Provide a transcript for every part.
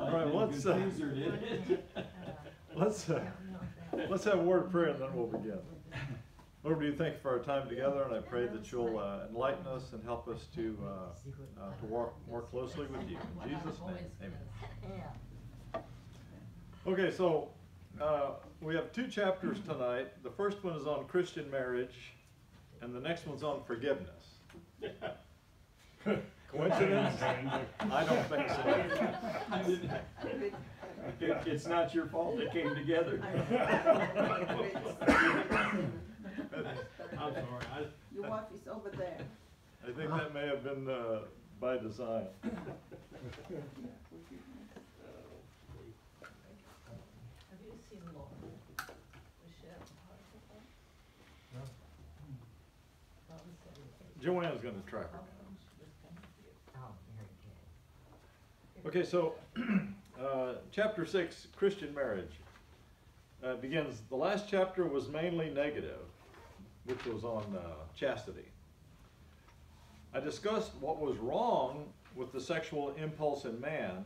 All right, let's, uh, Let's, uh, let's have a word of prayer and then we'll begin. Lord, we do thank you for our time together, and I pray that you'll uh, enlighten us and help us to uh, uh, to walk more closely with you. In Jesus' name, amen. Okay, so uh, we have two chapters tonight. The first one is on Christian marriage, and the next one's on forgiveness. Coincidence? I don't think so. It's not your fault it came together. I'm sorry, I, Your wife is over there. I think that may have been uh, by design. Have you seen Laura? Was she at the park with them? Said Joanne's going to track her Oh, down. she was coming to you. Oh, very good. Okay, so uh, chapter six, Christian marriage, uh, begins. The last chapter was mainly negative, which was on uh, chastity. I discussed what was wrong with the sexual impulse in man,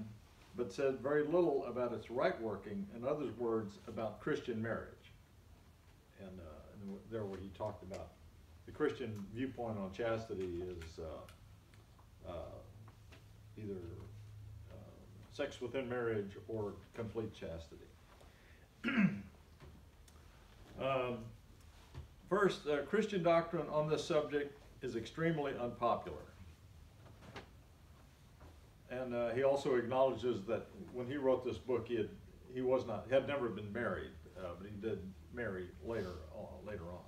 but said very little about its right working. In other words, about Christian marriage. And, uh, and there where he talked about the Christian viewpoint on chastity is uh, uh, either sex within marriage or complete chastity. um, first, uh, Christian doctrine on this subject is extremely unpopular. And uh, he also acknowledges that when he wrote this book, he had, he was not had never been married, uh, but he did marry later on, later on.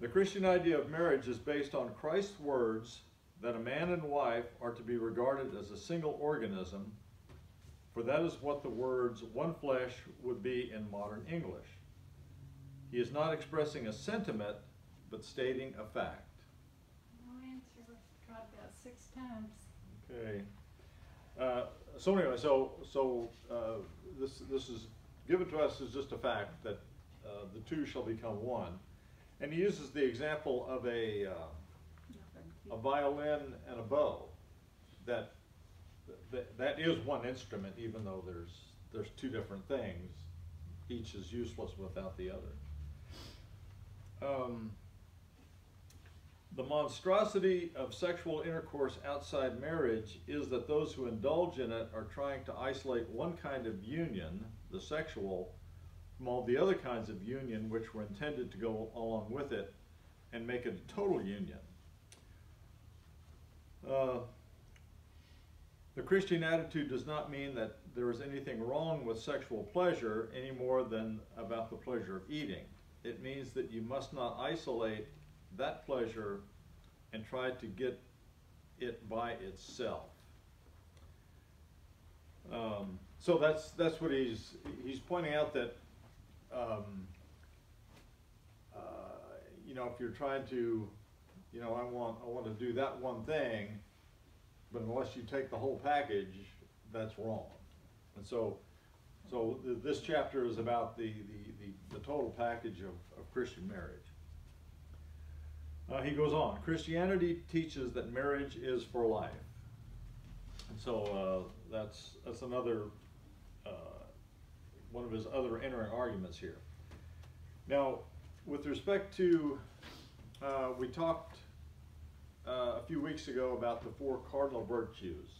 The Christian idea of marriage is based on Christ's words that a man and wife are to be regarded as a single organism, for that is what the words one flesh would be in modern English. He is not expressing a sentiment, but stating a fact. No answer, tried about six times. Okay. Uh, so anyway, so so uh, this this is given to us as just a fact that uh, the two shall become one, and he uses the example of a uh, a violin and a bow. That, that that is one instrument, even though there's there's two different things. Each is useless without the other. Um, the monstrosity of sexual intercourse outside marriage is that those who indulge in it are trying to isolate one kind of union, the sexual, from all the other kinds of union which were intended to go along with it and make it a total union. Uh, the Christian attitude does not mean that there is anything wrong with sexual pleasure any more than about the pleasure of eating. It means that you must not isolate that pleasure and try to get it by itself. Um, so that's that's what he's he's pointing out that um, uh, you know if you're trying to you know I want I want to do that one thing, but unless you take the whole package, that's wrong. And so so th- this chapter is about the the, the, the total package of, of Christian marriage. Uh, he goes on. Christianity teaches that marriage is for life, and so uh, that's that's another uh, one of his other entering arguments here. Now, with respect to, uh, we talked uh, a few weeks ago about the four cardinal virtues: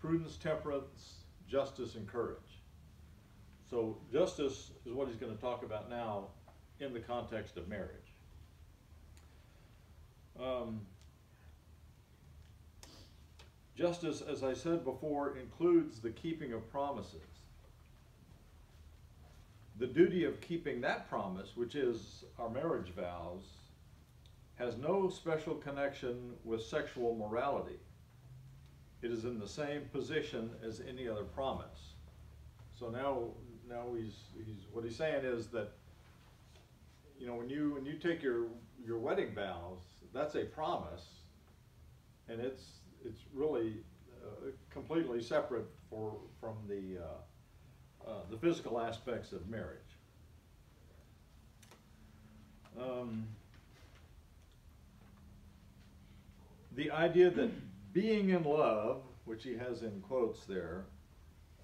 prudence, temperance, justice, and courage. So, justice is what he's going to talk about now in the context of marriage. Um, justice, as I said before, includes the keeping of promises. The duty of keeping that promise, which is our marriage vows, has no special connection with sexual morality. It is in the same position as any other promise. So now, now he's, he's what he's saying is that you know, when you when you take your your wedding vows, that's a promise, and it's it's really uh, completely separate for from the uh, uh, the physical aspects of marriage. Um, the idea that being in love, which he has in quotes there,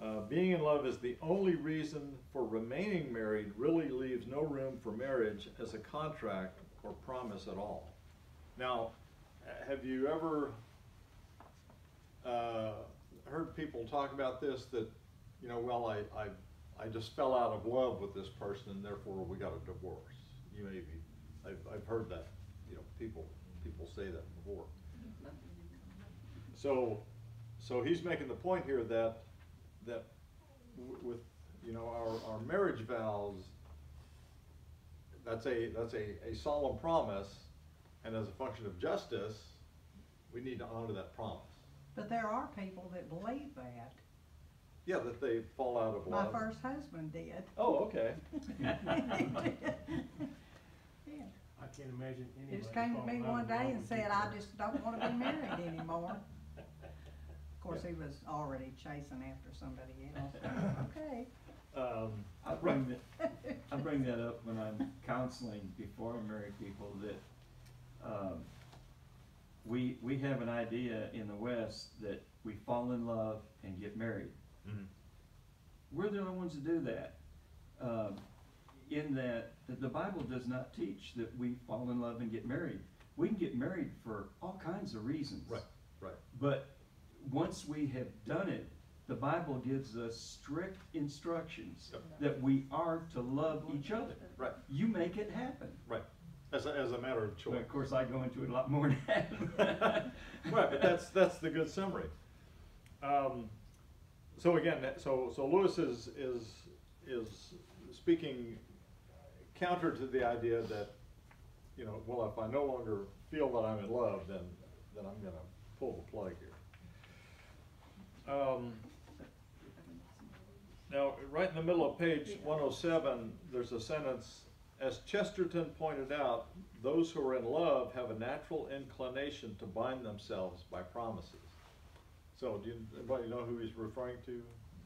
uh, being in love is the only reason for remaining married really leaves no room for marriage as a contract or promise at all. Now, have you ever uh, heard people talk about this that, you know, well, I, I, I just fell out of love with this person and therefore we got a divorce? You may be, I've, I've heard that, you know, people, people say that before. So, so he's making the point here that, that w- with, you know, our, our marriage vows, that's a, that's a, a solemn promise, and as a function of justice, we need to honor that promise. But there are people that believe that. Yeah, that they fall out of love. My first husband did. Oh, okay. Yeah. I can't imagine He anybody. just came to me one day and with said. I just don't wanna be married anymore. Of course, he was already chasing after somebody else. Okay. Um, I bring that, I bring that up when I'm counseling before I marry people that, um, we, we have an idea in the West that we fall in love and get married. mhm. We're the only ones that do that. Um, in that, that the Bible does not teach that we fall in love and get married. We can get married for all kinds of reasons. Right, right. But once we have done it, the Bible gives us strict instructions Yep. that we are to love each other. Right, You make it happen. right. As a, as a matter of But choice. of course, I go into it a lot more than that. Right, but that's, that's the good summary. Um, so again, so, so Lewis is, is, is speaking counter to the idea that, you know, well, if I no longer feel that I'm in love, then, then I'm gonna pull the plug here. Um, now, right in the middle of page one oh seven, there's a sentence, as Chesterton pointed out, those who are in love have a natural inclination to bind themselves by promises. So, do you, anybody know who he's referring to?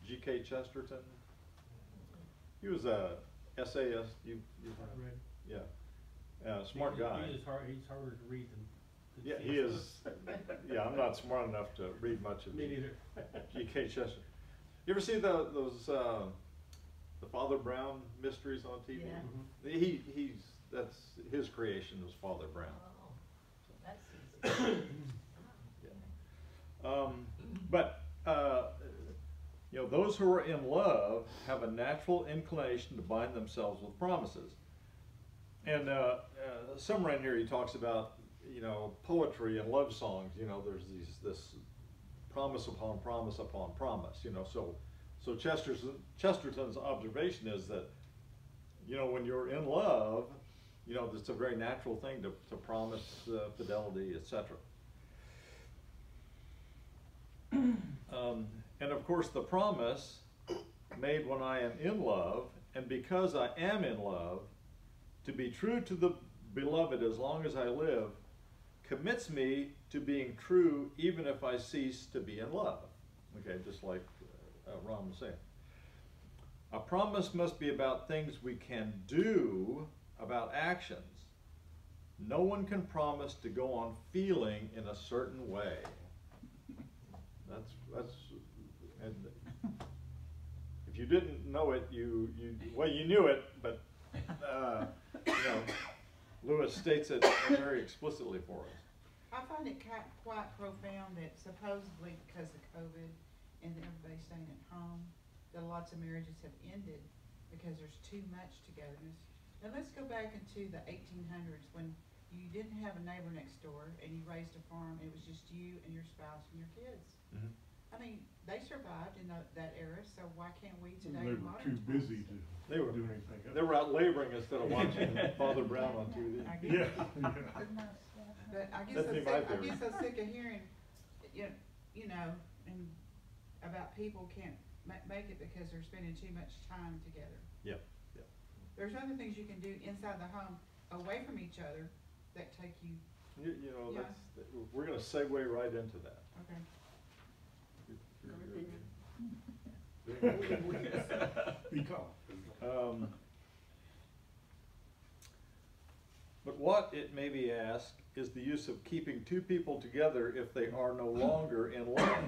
G.K. Chesterton? He was a essayist, you, you, I read. yeah, uh, smart guy. He's hard, he's harder to read than. Than Yeah, he is, yeah, I'm not smart enough to read much of Me neither. G.K. Chester. You ever see the, those, uh, the Father Brown mysteries on TV? Yeah. Mhm. He, he's, that's, his creation was Father Brown. Oh, that's easy. Um, but, uh, you know, those who are in love have a natural inclination to bind themselves with promises. And, uh, uh, somewhere in here he talks about, you know, poetry and love songs, you know, there's these, this promise upon promise upon promise, you know, so, so Chesterton, Chesterton's observation is that, you know, when you're in love, you know, it's a very natural thing to, to promise uh, fidelity, et cetera. Um, and of course, the promise made when I am in love, and because I am in love, to be true to the beloved as long as I live, commits me to being true even if I cease to be in love. Okay, just like uh, Ron was saying. A promise must be about things we can do, about actions. No one can promise to go on feeling in a certain way. That's, that's, and if you didn't know it, you, you, well, you knew it, but, uh, you know, Lewis states it very explicitly for us. I find it quite, profound that supposedly because of COVID and everybody staying at home, that lots of marriages have ended because there's too much togetherness. Now let's go back into the eighteen hundreds when you didn't have a neighbor next door and you raised a farm, it was just you and your spouse and your kids. Mm-hmm. I mean, they survived in tho- that era, so why can't we today They in were modern too times? busy to They were, do anything. they were out laboring instead of watching Father Brown on TV. I get Yeah, yeah. But I guess That'd I'm be sick, my I theory. guess I'm sick of hearing, you, you know, and about people can't ma- make it because they're spending too much time together. Yep, yep. There's other things you can do inside the home, away from each other, that take you, You, you know, Yeah. that's, we're gonna segue right into that. okay. Be calm. Um, But what, it may be asked, is the use of keeping two people together if they are no longer in love.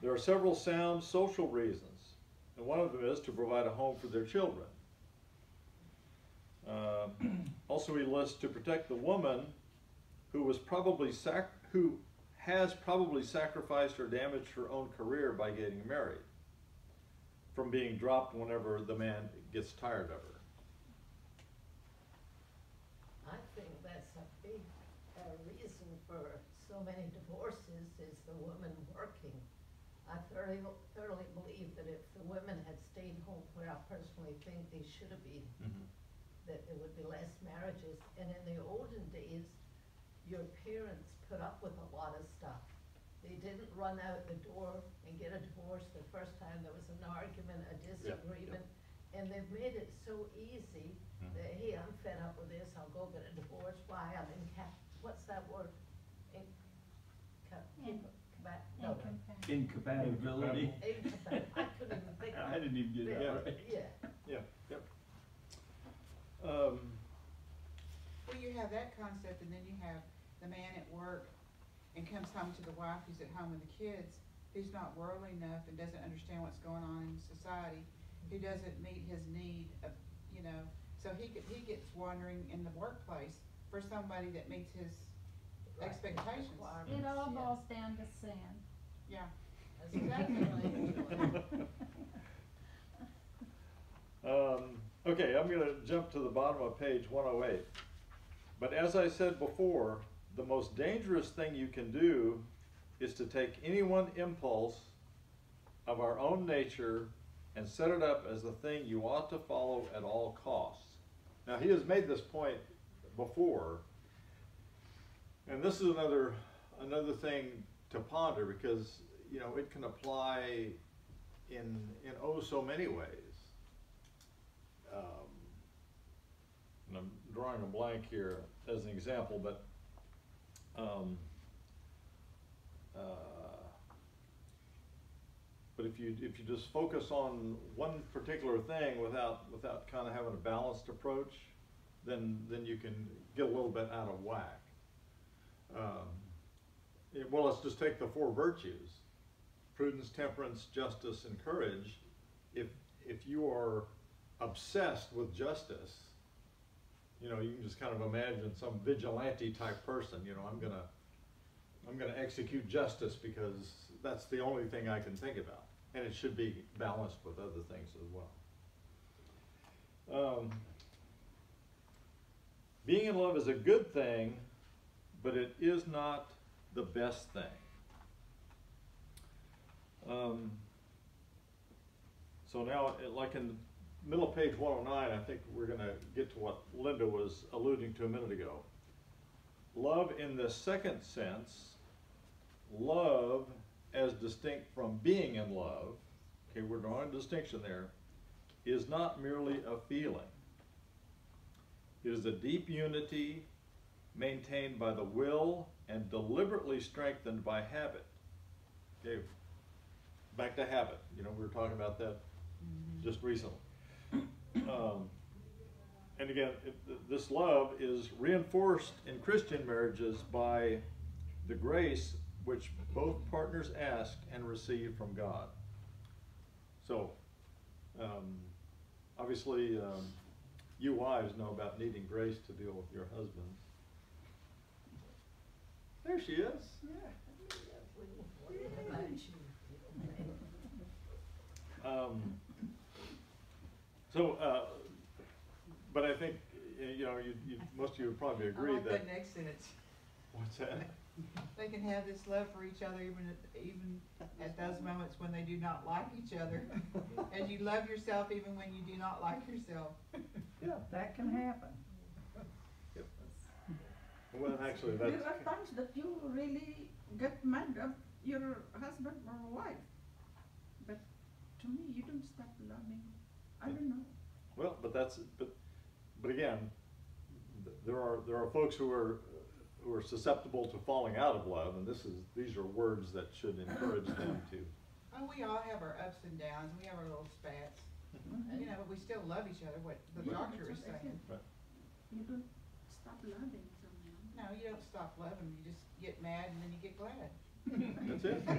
There are several sound social reasons, and one of them is to provide a home for their children. Uh, also, he lists to protect the woman who was probably sac- who has probably sacrificed or damaged her own career by getting married from being dropped whenever the man gets tired of her. I think that's a big, uh, reason for so many divorces is the woman working. I thoroughly, thoroughly believe that if the women had stayed home, where I personally think they should have been, that there would be less marriages. And in the olden days, your parents put up with a lot of stuff. They didn't run out the door and get a divorce the first time there was an argument, a yeah. disagreement. And they've made it so easy Mhm. that, hey, I'm fed up with this, I'll go get a divorce, why, I'm in cap, what's that word? In, cap, In- back, no, Incompatibility. incompat- I couldn't even think of I it. didn't even get it Yeah, right. Yeah, Yeah, yep. Um, Well, you have that concept, and then you have the man at work and comes home to the wife who's at home with the kids, who's not worldly enough and doesn't understand what's going on in society, who doesn't meet his need of, you know, so he get, he gets wandering in the workplace for somebody that meets his right. expectations. It all yeah. boils down to sin. Yeah, That's exactly. Um, okay, I'm gonna jump to the bottom of page one oh eight. But as I said before, the most dangerous thing you can do is to take any one impulse of our own nature and set it up as the thing you ought to follow at all costs. Now, he has made this point before, and this is another, another thing to ponder because, you know, it can apply in, in oh so many ways. Um, and I'm drawing a blank here as an example, but, um, uh, but if you, if you just focus on one particular thing without, without kind of having a balanced approach, then, then you can get a little bit out of whack. Um, yeah, well, let's just take the four virtues, prudence, temperance, justice, and courage. If, if you are obsessed with justice, you know, you can just kind of imagine some vigilante type person, you know, I'm gonna, I'm gonna execute justice because that's the only thing I can think about. And it should be balanced with other things as well. Um, being in love is a good thing, but it is not the best thing. Um, so now, like in the middle of page one oh nine, I think we're gonna get to what Linda was alluding to a minute ago. Love in the second sense, love as distinct from being in love, okay, we're drawing a distinction there, is not merely a feeling. It is a deep unity maintained by the will and deliberately strengthened by habit. Okay, back to habit, you know, we were talking about that mm-hmm. just recently. Um, and again, it, this love is reinforced in Christian marriages by the grace which both partners ask and receive from God. So, um, obviously, um, you wives know about needing grace to deal with your husbands. There she is. We worry about you, you know, Um, so, uh, but I think, you know, you, you, most of you would probably I agree like that, that next sentence. what's that? They can have this love for each other even at, even at those moments when they do not like each other. and you love yourself even when you do not like yourself. Yeah, That can happen. well, actually, that's, There are times that you really get mad at your husband or wife. But to me, you don't stop loving. I don't know. well, but that's, but, but again, th- there are, there are folks who are, who are susceptible to falling out of love, and this is, these are words that should encourage them to. Oh, we all have our ups and downs, we have our little spats, mm-hmm. you know, but we still love each other, what the Yeah, doctor that's is what I saying. said. You don't stop loving someone. know, you don't stop loving, you just get mad and then you get glad. That's it.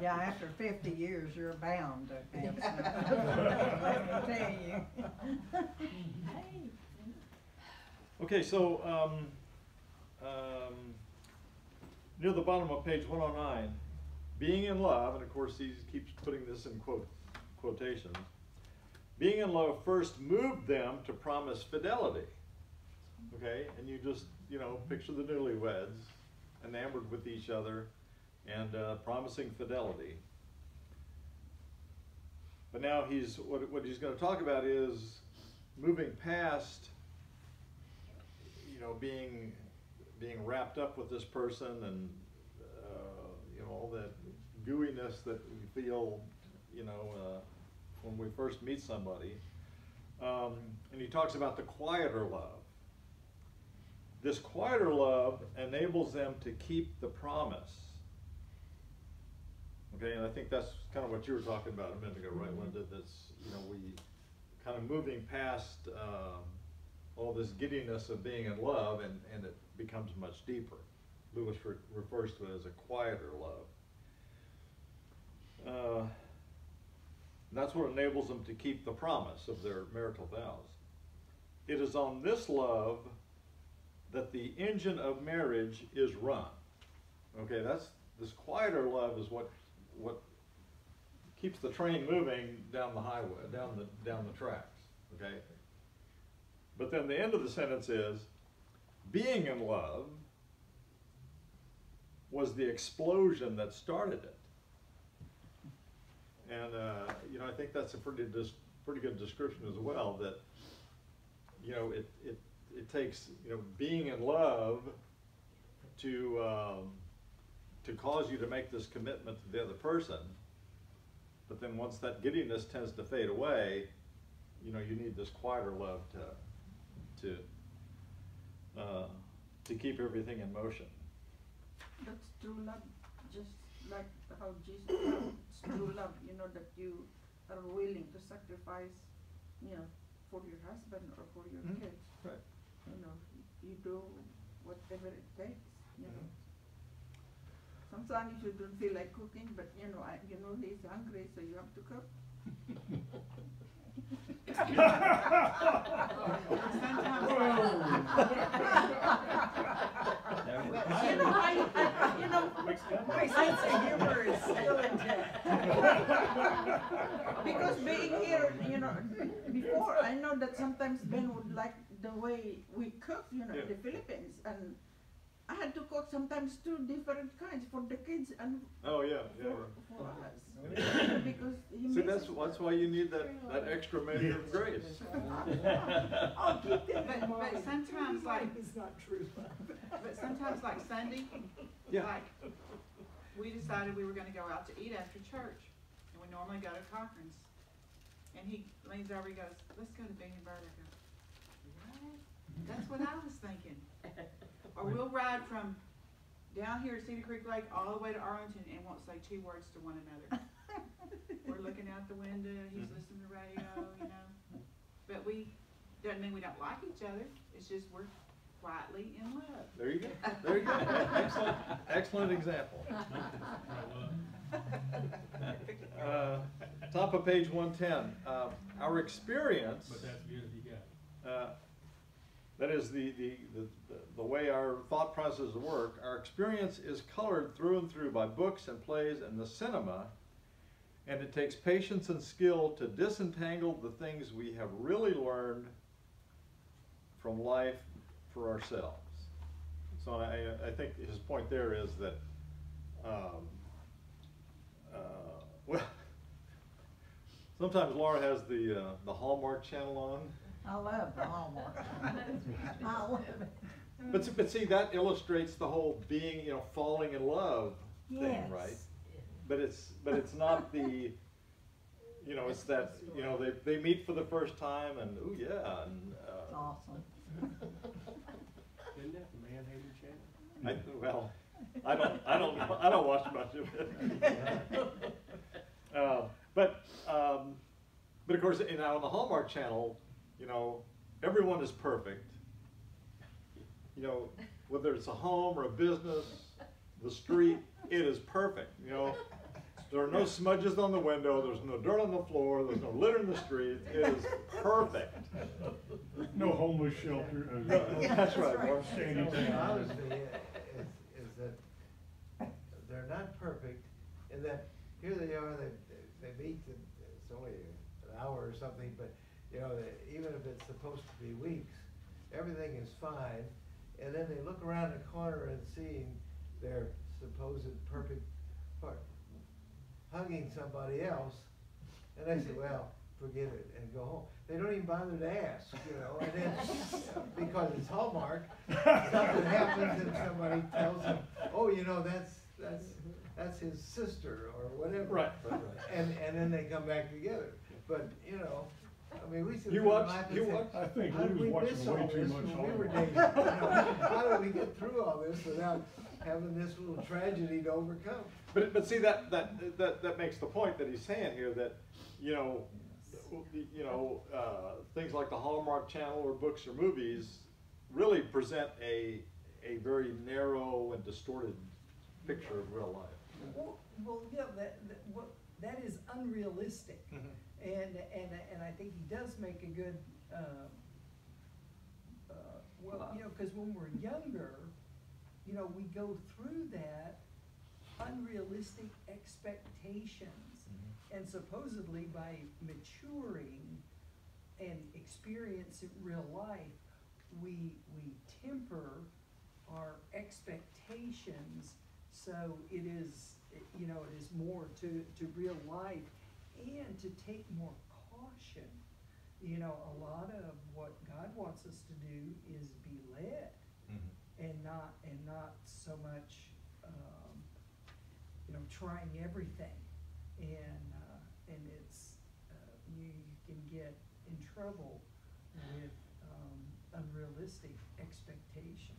Yeah, after fifty years, you're bound to have snow. Let me tell you. Okay, so, um, um, near the bottom of page one oh nine, being in love, and of course he keeps putting this in quote, quotations. Being in love first moved them to promise fidelity. Okay, and you just, you know, picture the newlyweds enamored with each other and, uh, promising fidelity. But now he's, what, what he's gonna talk about is moving past you know, being, being wrapped up with this person and, uh, you know, all that gooiness that we feel, you know, uh, when we first meet somebody. Um, and he talks about the quieter love. This quieter love enables them to keep the promise. Okay, and I think that's kind of what you were talking about a minute ago, right, Linda? That's, you know, we kind of moving past, um, all this giddiness of being in love and, and it becomes much deeper. Lewis re- refers to it as a quieter love. Uh, that's what enables them to keep the promise of their marital vows. It is on this love that the engine of marriage is run. Okay, that's this quieter love is what what keeps the train moving down the highway, down the down the tracks. Okay. But then the end of the sentence is, being in love was the explosion that started it. And, uh, you know, I think that's a pretty, pretty good description as well, that, you know, it, it, it takes, you know, being in love to, um, to cause you to make this commitment to the other person. But then once that giddiness tends to fade away, you know, you need this quieter love to, to, uh, to keep everything in motion. That's true love, just like how Jesus loved, it's true love, you know, that you are willing to sacrifice, you know, for your husband or for your Mhm. kids. Right. You know, you do whatever it takes, you know. Sometimes you don't feel like cooking, but you know, I, you know, he's hungry, so you have to cook. There we- You know, I, I, you know, My sense of humor is still intact. Because being here, you know, before, I know that sometimes Ben would like the way we cook, you know, in the Philippines, and I had to cook sometimes two different kinds for the kids and Oh, yeah, yeah. for, for us. Because he See, that's, that's why you need that, that extra measure of grace. Oh, I'll oh, keep that But, but sometimes like, It's not true. but sometimes like Sunday, Yeah. like, we decided we were gonna go out to eat after church, and we normally go to Cochran's. And he leans over, he goes, let's go to Bing and Bird. I go, what? That's what I was thinking. Or we'll ride from down here at Cedar Creek Lake all the way to Arlington and won't say two words to one another. We're looking out the window, he's Mhm. listening to radio, you know. But we, doesn't mean we don't like each other, it's just we're quietly in love. There you go, there you go. Excellent, excellent example. Uh, Top of page one ten, uh, our experience. But that's the end you got. uh, that is the, the, the, the way our thought processes work, our experience is colored through and through by books and plays and the cinema, and it takes patience and skill to disentangle the things we have really learned from life for ourselves. So I, I think his point there is that, um, uh, well, sometimes Laura has the, uh, the Hallmark channel on. I love the Hallmark. I love it. But, but see, that illustrates the whole being, you know, falling in love thing, right? But it's, but it's not the, you know, it's that, you know, they, they meet for the first time and, ooh, yeah, and, It's uh, awesome. Isn't that the Manhattan Channel? I, well, I don't, I don't, I don't watch much of it. Uh, but, um, but of course, you know, on the Hallmark Channel, you know, everyone is perfect. you know, whether it's a home or a business, the street, it is perfect, you know? There are no smudges on the window, there's no dirt on the floor, there's no litter in the street, it is perfect. No homeless shelter. uh, Yeah, That's right, right. Mark. Sandy So Town. Honestly, is, is that they're not perfect, in that here they are, they, they meet, it's only an hour or something, but, you know, they- even it's supposed to be weeks, everything is fine, and then they look around the corner and seeing their supposed perfect part, hugging somebody else, and they say, well, forget it, and go home. They don't even bother to ask, you know, and then, because it's Hallmark, something happens and somebody tells them, oh, you know, that's, that's, that's his sister, or whatever. Right, right, right. And, and then they come back together, but, you know, I mean, we sit You there and watch- you say, watch- I think how we did was we watching way all too this much when we were dating? You know, How did we get through all this without having this little tragedy to overcome? But, but see, that, that, that, that makes the point that he's saying here, that, you know, you know, uh, things like the Hallmark Channel or books or movies really present a, a very narrow and distorted picture of real life. Well, well, yeah, that, that, what, that is unrealistic. And, and, and I think he does make a good, um, uh, well, you know, cause when we're younger, you know, we go through that unrealistic expectations. And supposedly by maturing and experience in real life, we, we temper our expectations, so it is, you know, it is more to, to real life and to take more caution. You know, a lot of what God wants us to do is be led and not, and not so much, um, you know, trying everything. And, uh, and it's, uh, you, you can get in trouble with, um, unrealistic expectations.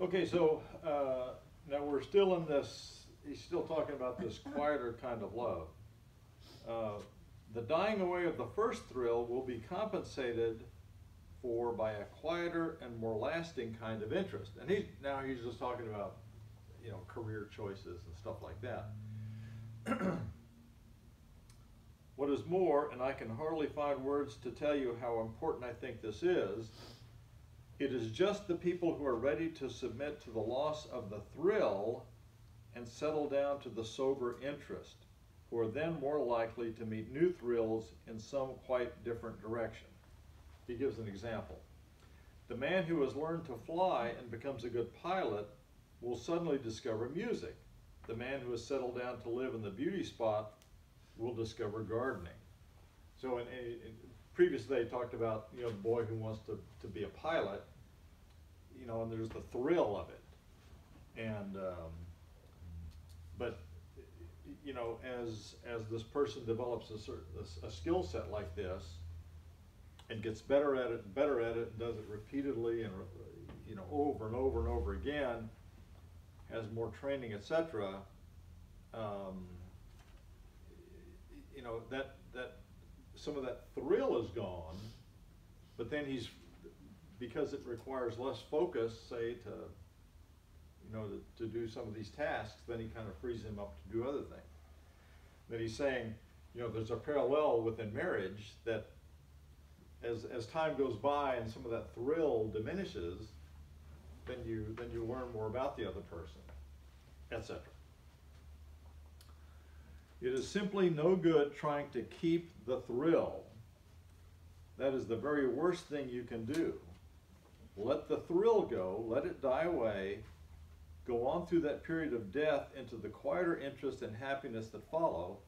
Okay, so, uh, now we're still in this, he's still talking about this quieter kind of love. Uh, the dying away of the first thrill will be compensated for by a quieter and more lasting kind of interest. And he's, now he's just talking about, you know, career choices and stuff like that. What is more, and I can hardly find words to tell you how important I think this is, it is just the people who are ready to submit to the loss of the thrill and settle down to the sober interest who are then more likely to meet new thrills in some quite different direction. He gives an example. The man who has learned to fly and becomes a good pilot will suddenly discover music. The man who has settled down to live in the beauty spot will discover gardening. So in, in, in previously they talked about, you know, the boy who wants to, to be a pilot, you know, and there's the thrill of it. And, um, but, you know, as, as this person develops a certain, a, a skill set like this and gets better at it, and better at it, and does it repeatedly and, you know, over and over and over again, has more training, etc. um, you know, that, that, some of that thrill is gone, but then he's, because it requires less focus, say, to, know, to, to do some of these tasks, then he kind of frees him up to do other things. Then he's saying, you know, there's a parallel within marriage that as, as time goes by and some of that thrill diminishes, then you, then you learn more about the other person, etc. It is simply no good trying to keep the thrill. That is the very worst thing you can do. Let the thrill go, let it die away, go on through that period of death into the quieter interest and happiness that follow,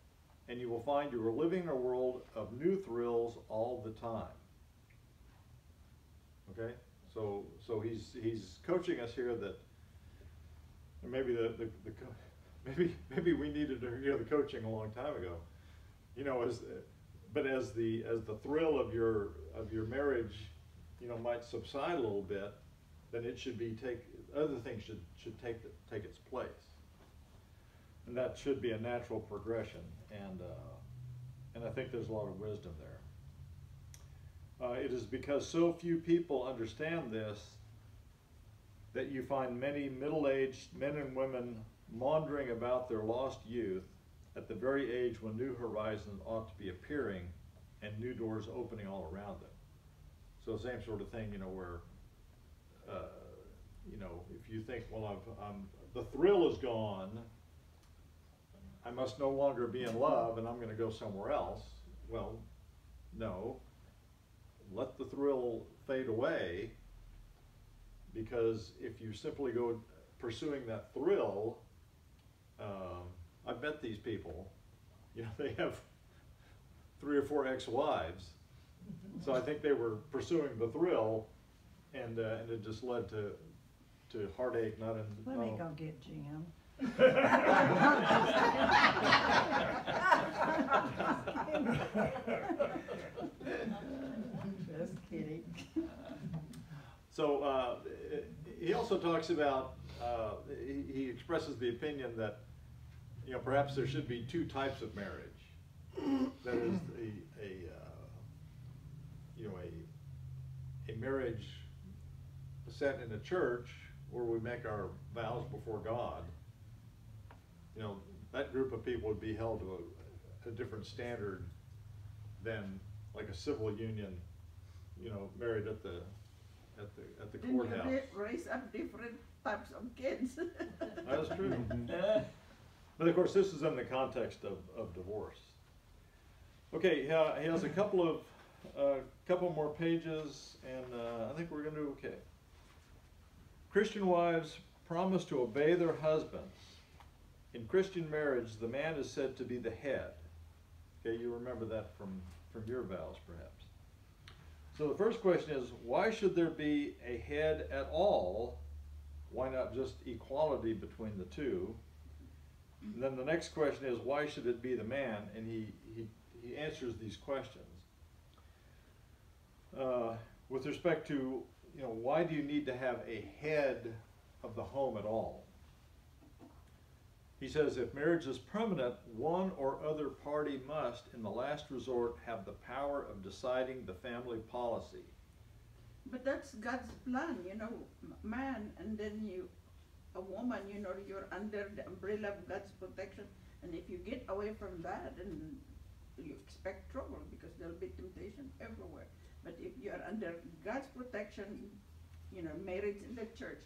and you will find you are living in a world of new thrills all the time. Okay? So, so he's, he's coaching us here that, maybe the, the, the maybe, maybe we needed to hear the coaching a long time ago. You know, as, but as the, as the thrill of your, of your marriage, you know, might subside a little bit, then it should be take, other things should, should take, the- take its place. And that should be a natural progression, and, uh, and I think there's a lot of wisdom there. Uh, it is because so few people understand this that you find many middle-aged men and women maundering about their lost youth at the very age when new horizons ought to be appearing and new doors opening all around them. So same sort of thing, you know, where, uh, you know, if you think, well, I've, um, the thrill is gone, I must no longer be in love and I'm gonna go somewhere else. Well, no. Let the thrill fade away because if you simply go pursuing that thrill, um, I bet these people, you know, they have three or four ex-wives. So I think they were pursuing the thrill and, uh, and it just led to, to heartache, not in. Let me go get Jim. Just kidding. So, uh, he also talks about, uh, he, he expresses the opinion that, you know, perhaps there should be two types of marriage. That is a, a, uh, you know, a, a marriage set in a church where we make our vows before God. You know, that group of people would be held to a, a different standard than like a civil union, you know, married at the, at the, at the Then you courthouse. ra- raise up different types of kids. That is true. But of course, this is in the context of, of divorce. Okay, uh, he has a couple of, a couple more pages, and uh, I think we're gonna do okay. Christian wives promise to obey their husbands. In Christian marriage, the man is said to be the head. Okay, you remember that from, from your vows, perhaps. So the first question is, why should there be a head at all? Why not just equality between the two? And then the next question is, why should it be the man? And he, he, he answers these questions. Uh, with respect to, you know, why do you need to have a head of the home at all? He says, if marriage is permanent, one or other party must, in the last resort, have the power of deciding the family policy. But that's God's plan, you know, man, and then you, a woman, you know, you're under the umbrella of God's protection. And if you get away from that, then you expect trouble because there'll be temptation everywhere. But if you are under God's protection, you know, marriage in the church,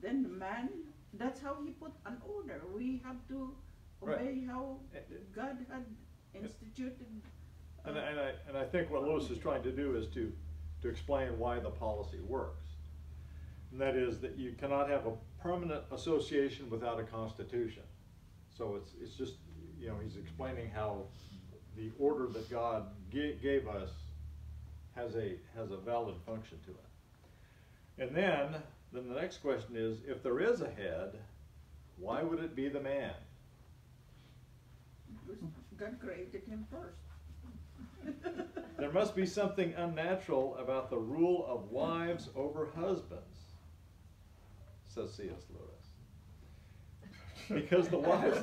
then the man, that's how he put an order. We have to Right. obey how God had instituted. And, uh, I- and I, and I think what Lewis is trying to do is to, to explain why the policy works. And that is that you cannot have a permanent association without a constitution. So it's, it's just, you know, he's explaining how the order that God gave us has a, has a valid function to it. And then, then the next question is, if there is a head, why would it be the man? because God created him first. There must be something unnatural about the rule of wives over husbands, says C.S. Lewis. Because the wives.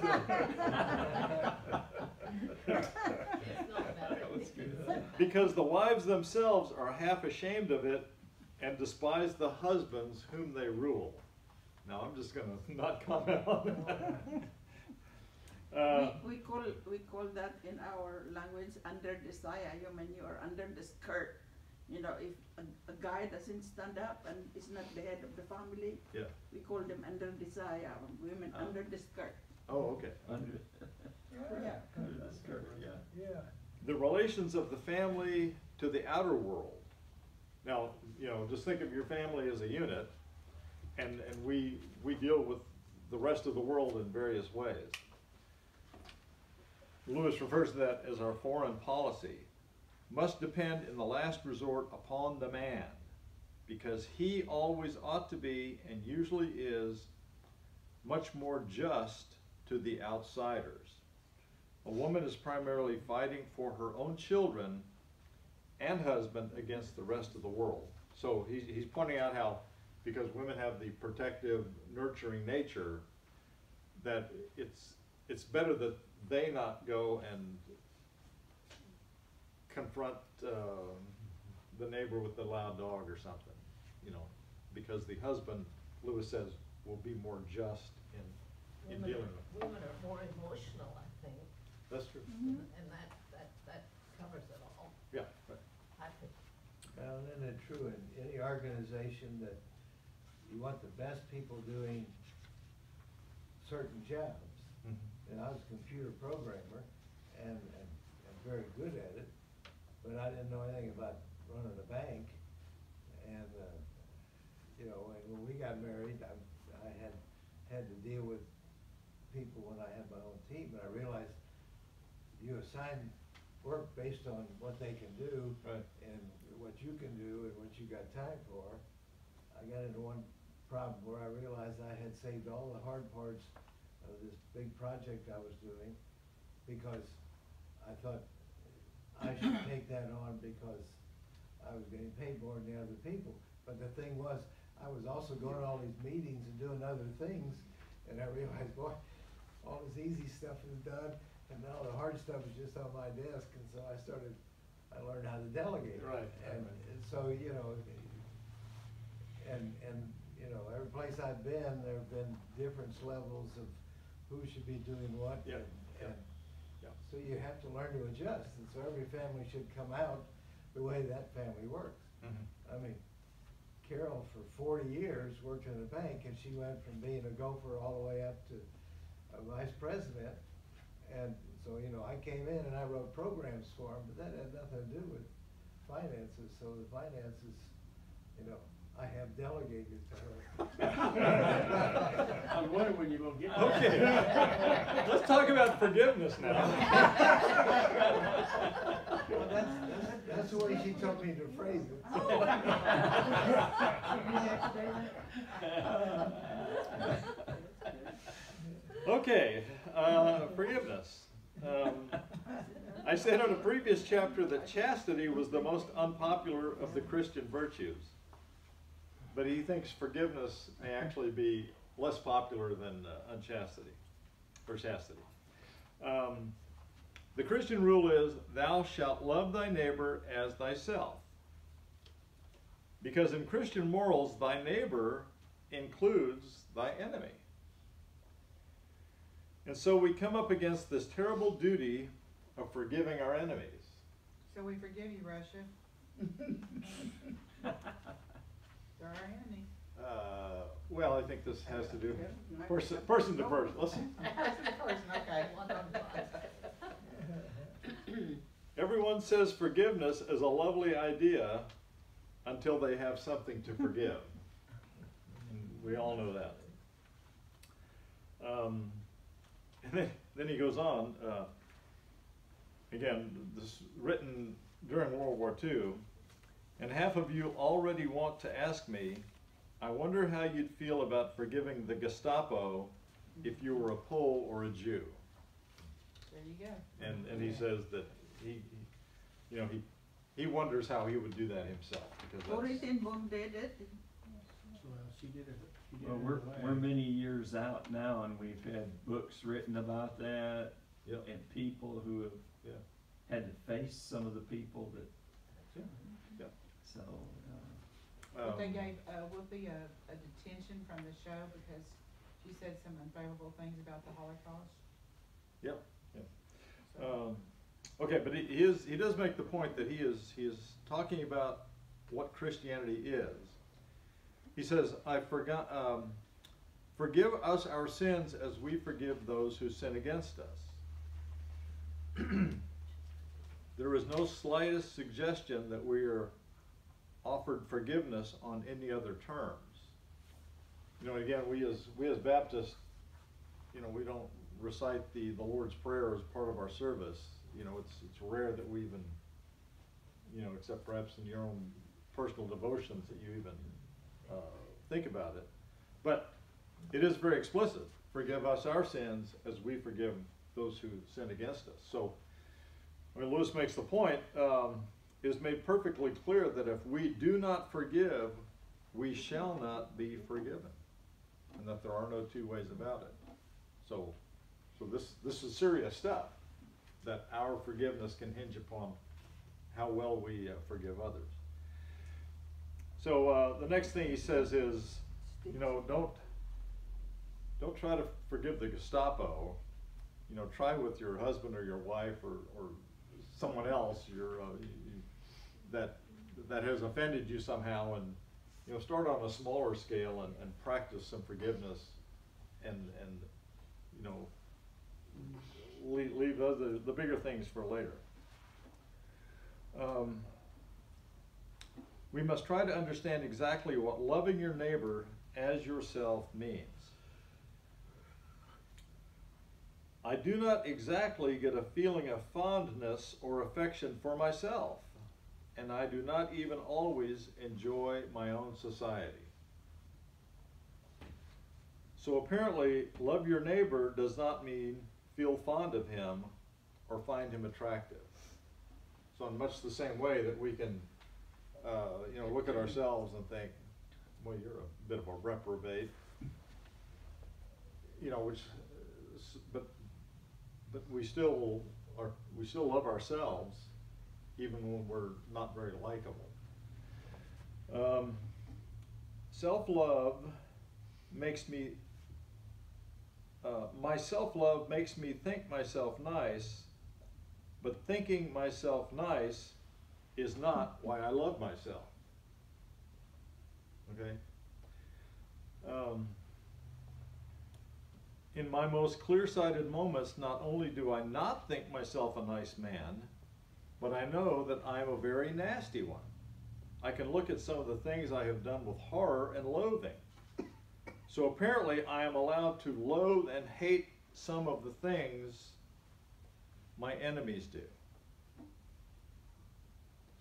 It's not bad. Because the wives themselves are half ashamed of it and despise the husbands whom they rule. Now, I'm just gonna not comment on that. Uh, We, we call, we call that in our language under the saya, you mean you are under the skirt. You know, if a, a guy doesn't stand up and is not the head of the family, Yeah, we call them under the saya, women Ah. under the skirt. oh, okay. Under, Yeah, under the skirt, yeah. yeah. The relations of the family to the outer world. Now, you know, just think of your family as a unit, and, and we, we deal with the rest of the world in various ways. Lewis refers to that as our foreign policy, must depend in the last resort upon the man, because he always ought to be, and usually is, much more just to the outsiders. A woman is primarily fighting for her own children and husband against the rest of the world. So he's, he's pointing out how, because women have the protective, nurturing nature, that it's, it's better that they not go and confront, um, the neighbor with the loud dog or something, you know, because the husband, Lewis says, will be more just in, in Women, dealing with. women are more emotional, That's true. Mm-hmm. and that, that, that covers it all, Yeah, right. I think. Well, isn't it true in any organization that you want the best people doing certain jobs? Mhm. And I was a computer programmer and, and, and very good at it, but I didn't know anything about running a bank. And, uh, you know, and when we got married, I, I had, had to deal with people when I had my own team, and I realized you assign work based on what they can do. Right. And what you can do and what you got time for. I got into one problem where I realized I had saved all the hard parts of this big project I was doing because I thought I should take that on because I was getting paid more than the other people. But the thing was, I was also going to all these meetings and doing other things, and I realized, boy, all this easy stuff is done, and now the hard stuff is just on my desk, and so I started, I learned how to delegate. Right, And, so, you know, and, and, you know, every place I've been, there've been different levels of who should be doing what. Yeah, and- yeah, and yeah. So you have to learn to adjust, and so every family should come out the way that family works. Mhm. I mean, Carol for forty years worked in a bank, and she went from being a gopher all the way up to a vice president. And so, you know, I came in and I wrote programs for them, but that had nothing to do with finances, so the finances, you know, I have delegated to her. I'm wondering when you're gonna get. Okay, let's talk about forgiveness now. Well, that's, that's, that's the way she told me to phrase it. Oh, okay, uh, forgiveness. Um, I said in a previous chapter that chastity was the most unpopular of the Christian virtues. But he thinks forgiveness may actually be less popular than uh, unchastity or chastity. Um, the Christian rule is, Thou shalt love thy neighbor as thyself. Because in Christian morals, thy neighbor includes thy enemy. And so we come up against this terrible duty of forgiving our enemies. So we forgive you, Russia. They're our enemies. Uh, well, I think this has to do person, person to person. Listen, Person, okay. One on one. everyone says forgiveness is a lovely idea until they have something to forgive. we all know that. Um, and then, then he goes on. Uh, again, this written during World War II, and half of you already want to ask me, I wonder how you'd feel about forgiving the Gestapo if you were a Pole or a Jew. There you go. And, and he says that he, he- you know, he, he wonders how he would do that himself, because Or that's, it in boom did it. Well, she did it, she did Well, it we're, we're many years out now and we've had books written about that Yep. and people who have yeah, had to face some of the people that, yeah, yeah. so, uh, But they Um, gave, uh, Whoopi a, a detention from the show because she said some unfavorable things about the Holocaust. Yep, yep. So- Um, okay, but he, he is, he does make the point that he is, he is talking about what Christianity is. He says, I forgot, um, forgive us our sins as we forgive those who sin against us. There is no slightest suggestion that we are offered forgiveness on any other terms. You know, again, we as, we as Baptists, you know, we don't recite the, the Lord's Prayer as part of our service. You know, it's, it's rare that we even, you know, except perhaps in your own personal devotions that you even, uh, think about it. But it is very explicit. Forgive us our sins as we forgive those who sin against us. So, mean, Lewis makes the point, um, is made perfectly clear that if we do not forgive, we shall not be forgiven. And that there are no two ways about it. So, so this, this is serious stuff, that our forgiveness can hinge upon how well we uh, forgive others. So, uh, the next thing he says is, you know, don't, don't try to forgive the Gestapo. You know, try with your husband or your wife or, or someone else, your, uh, you, that, that has offended you somehow and, you know, start on a smaller scale and, and practice some forgiveness and, and, you know, leave, leave other, the bigger things for later. Um, we must try to understand exactly what loving your neighbor as yourself means. I do not exactly get a feeling of fondness or affection for myself, and I do not even always enjoy my own society. So apparently, love your neighbor does not mean feel fond of him or find him attractive. So in much the same way that we can, uh, you know, look at ourselves and think, well, you're a bit of a reprobate. You know, which, but, but we still are, we still love ourselves, even when we're not very likable. Um, self-love makes me, uh, my self-love makes me think myself nice, but thinking myself nice is not why I love myself. Okay? Um, in my most clear sighted moments, not only do I not think myself a nice man, but I know that I am a very nasty one. I can look at some of the things I have done with horror and loathing. So apparently, I am allowed to loathe and hate some of the things my enemies do.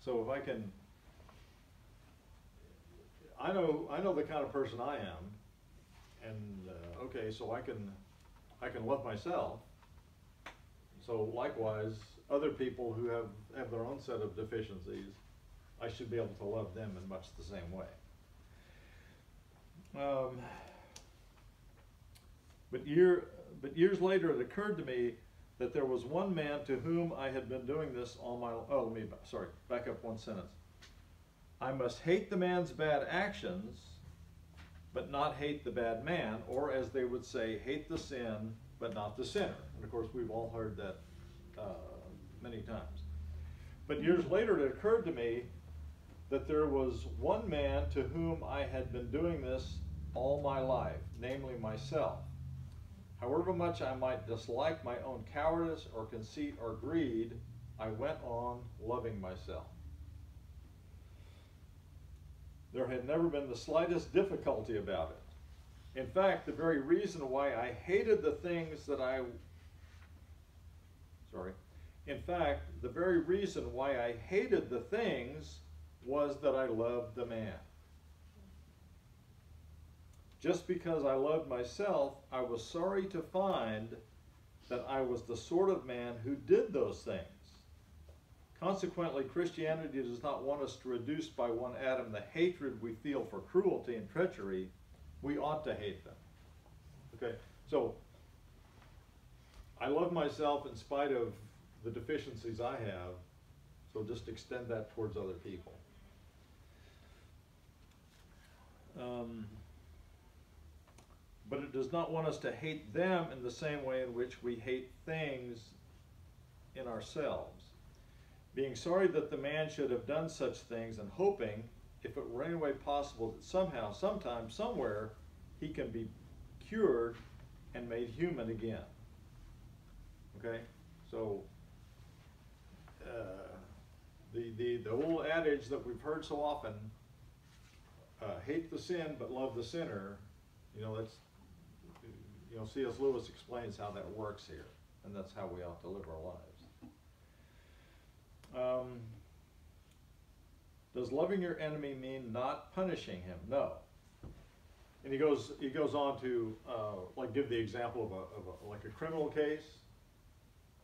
So if I can, I know I know the kind of person I am, and uh, okay, so I can I can love myself. So likewise, other people who have have their own set of deficiencies, I should be able to love them in much the same way. Um, but year but years later, it occurred to me that there was one man to whom I had been doing this all my oh me sorry back up one sentence. I must hate the man's bad actions, but not hate the bad man, or as they would say, hate the sin, but not the sinner. And of course, we've all heard that uh, many times. But years later, it occurred to me that there was one man to whom I had been doing this all my life, namely myself. However much I might dislike my own cowardice or conceit or greed, I went on loving myself. There had never been the slightest difficulty about it. In fact, the very reason why I hated the things that I sorry. In fact, the very reason why I hated the things was that I loved the man. Just because I loved myself, I was sorry to find that I was the sort of man who did those things. Consequently, Christianity does not want us to reduce by one atom the hatred we feel for cruelty and treachery. We ought to hate them. Okay, so I love myself in spite of the deficiencies I have, so just extend that towards other people. Um, but it does not want us to hate them in the same way in which we hate things in ourselves. Being sorry that the man should have done such things and hoping, if it were any way possible, that somehow, sometime, somewhere, he can be cured and made human again. Okay? So, uh, the, the, the old adage that we've heard so often, uh, hate the sin but love the sinner, you know, that's, you know, C.S. Lewis explains how that works here, and that's how we ought to live our lives. Um, does loving your enemy mean not punishing him? No. And he goes, he goes on to uh, like give the example of a, of a like a criminal case.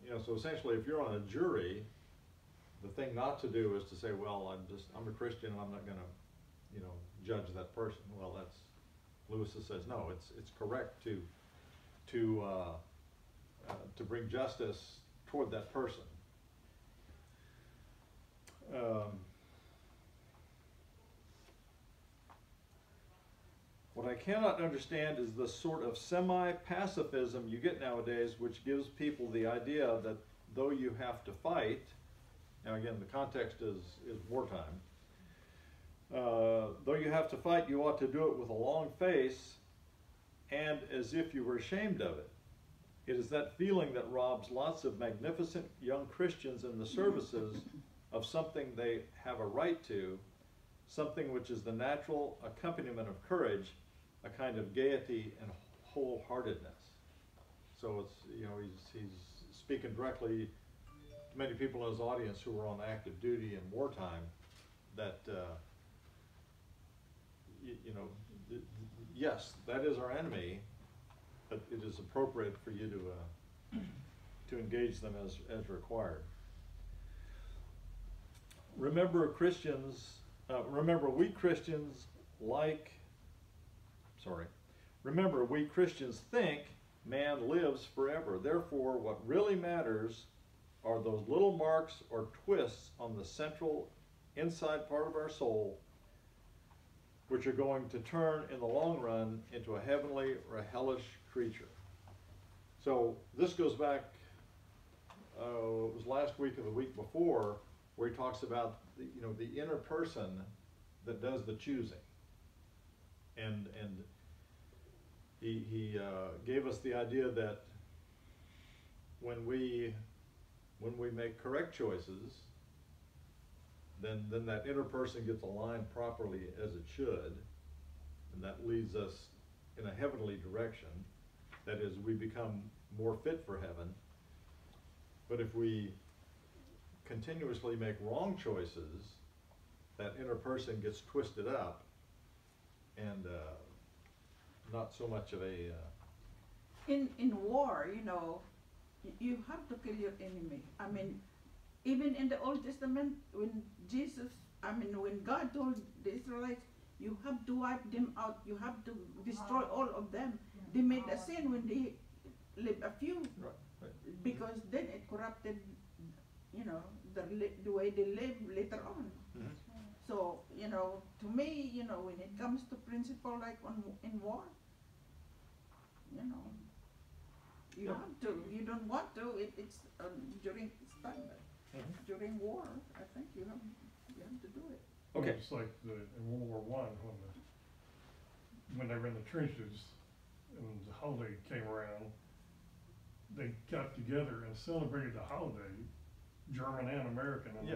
You know, so essentially, if you're on a jury, the thing not to do is to say, well, I'm just I'm a Christian, and I'm not going to, you know, judge that person. Well, that's Lewis says no. It's it's correct to to uh, uh, to bring justice toward that person. Um, What I cannot understand is the sort of semi-pacifism you get nowadays, which gives people the idea that though you have to fight, now again, the context is, is wartime, uh, though you have to fight, you ought to do it with a long face and as if you were ashamed of it. It is that feeling that robs lots of magnificent young Christians in the services of something they have a right to, something which is the natural accompaniment of courage, a kind of gaiety and wholeheartedness. So it's, you know, he's, he's speaking directly to many people in his audience who were on active duty in wartime that, uh, you, you know, yes, that is our enemy, but it is appropriate for you to, uh, to engage them as, as required. Remember Christians, uh, remember we Christians like, sorry, remember we Christians think man lives forever. Therefore, what really matters are those little marks or twists on the central inside part of our soul which are going to turn in the long run into a heavenly or a hellish creature. So this goes back, uh, it was last week or the week before, where he talks about the, you know the inner person that does the choosing, and and he he uh, gave us the idea that when we when we make correct choices, then, then that inner person gets aligned properly as it should, and that leads us in a heavenly direction. That is, we become more fit for heaven. But if we continuously make wrong choices, that inner person gets twisted up, and uh, not so much of a uh, in in war, you know, you have to kill your enemy. I mean, even in the Old Testament, when Jesus, I mean, when God told the Israelites, you have to wipe them out, you have to destroy all of them. They made a sin when they lived a few, right, right. because then it corrupted, you know, the the way they live later on. Mhm. So you know, to me, you know, when it comes to principle like on in war, you know, you Yeah. have to. You don't want to. It, it's um, during it's time, but Mhm. during war, I think you have you have to do it. Okay. It's like the, in World War One, when the, when they were in the trenches, and the holiday came around, they got together and celebrated the holiday, German and American, and Yeah.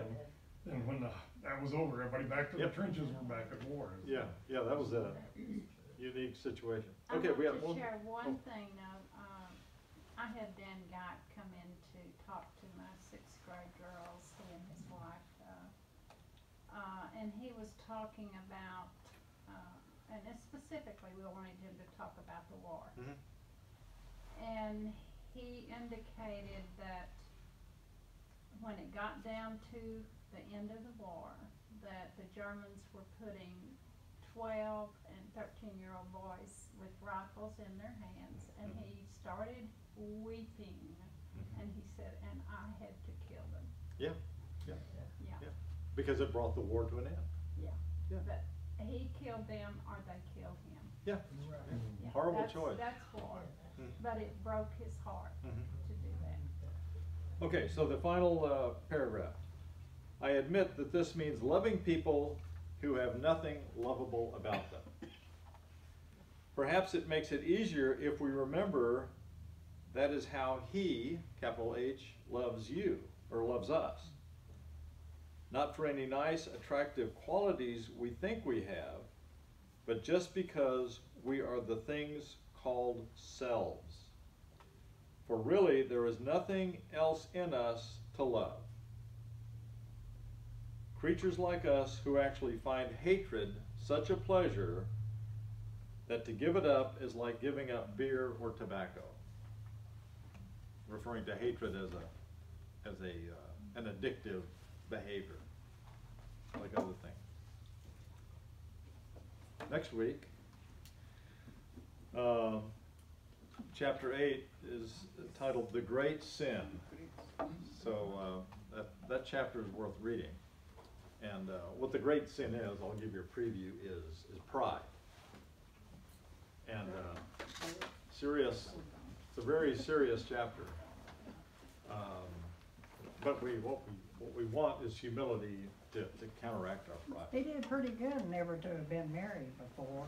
then, and when the, that was over, everybody back to the Yep. trenches, were back at war. Yeah, yeah, that was a unique situation. I Okay, want we have to one. share oh. one thing though, um, I had Dan Gott come in to talk to my sixth grade girls, he and his wife, uh, uh, and he was talking about, uh, and it's specifically, we wanted him to talk about the war. Mhm. And he indicated that when it got down to the end of the war, that the Germans were putting twelve and thirteen-year-old boys with rifles in their hands, and Mhm. he started weeping, Mhm. and he said, and I had to kill them. Yeah, yeah, Yeah, Yeah. Because it brought the war to an end. yeah. Yeah. But he killed them or they killed him. Yeah. Yeah, Horrible that's- choice. That's war, Mhm. but it broke his heart Mhm. to do that. Okay, so the final uh, paragraph. I admit that this means loving people who have nothing lovable about them. Perhaps it makes it easier if we remember that is how He, capital H, loves you or loves us. Not for any nice, attractive qualities we think we have, but just because we are the things called selves. For really, there is nothing else in us to love. Creatures like us who actually find hatred such a pleasure that to give it up is like giving up beer or tobacco. Referring to hatred as a, as a, uh, an addictive behavior, like other things. Next week, um, chapter eight is titled The Great Sin. So, uh, that, that chapter is worth reading. And, uh, what the great sin is, I'll give you a preview, is, is pride. And serious, it's a very serious chapter. Um, But we, what we, what we want is humility to, to counteract our pride. He did pretty good never to have been married before.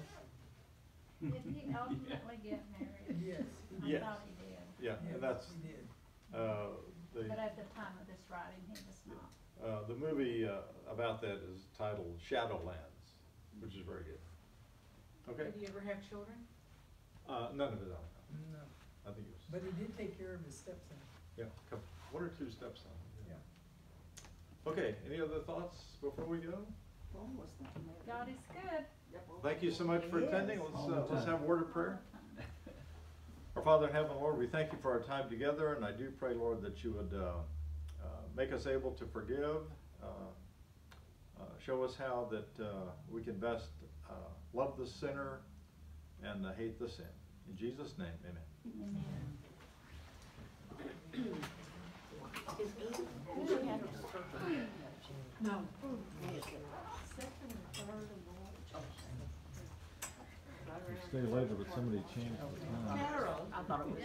Did he ultimately get married? Yes, I Yes. thought he did, Yeah, yeah, and that's, he did. uh, the, but at the time of this writing, he was not. uh, the movie, uh, about that is titled Shadowlands, which is very good. Okay, Did you ever have children? uh, none of it, I No, I think it was, but he did take care of his stepson, yeah, couple, one or two steps on. yeah. Okay, any other thoughts before we go? God is good. Thank you so much for Yes. attending. Let's, All the uh, let's time. have a word of prayer. Our Father in heaven, Lord, we thank you for our time together, and I do pray, Lord, that you would, uh, uh, make us able to forgive, uh, uh, show us how that, uh, we can best, uh, love the sinner and uh, hate the sin. In Jesus' name, amen. No. Stay later, but somebody changed the time. Carol. I thought it was.